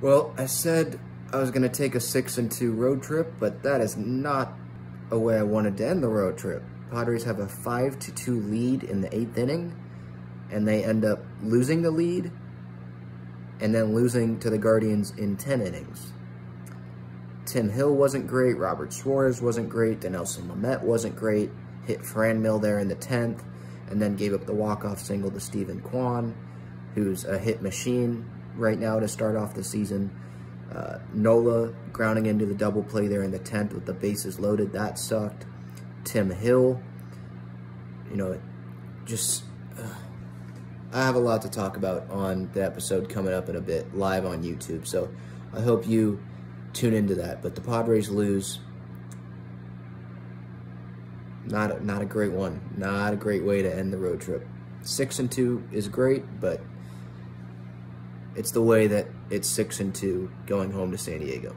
Well, I said I was gonna take a six and two road trip, but that is not a way I wanted to end the road trip. Padres have a five to two lead in the eighth inning, and they end up losing the lead, and then losing to the Guardians in ten innings. Tim Hill wasn't great, Robert Suarez wasn't great, Dinelson Lamet wasn't great, hit Franmil there in the tenth, and then gave up the walk-off single to Steven Kwan, who's a hit machine right now to start off the season. Uh, Nola grounding into the double play there in the 10th with the bases loaded. That sucked. Tim Hill, you know, just. Uh, I have a lot to talk about on the episode coming up in a bit, live on YouTube. So I hope you tune into that. But the Padres lose. Not a, not a great one. Not a great way to end the road trip. Six and two is great, but it's the way that it's six and two going home to San Diego.